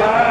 Yeah.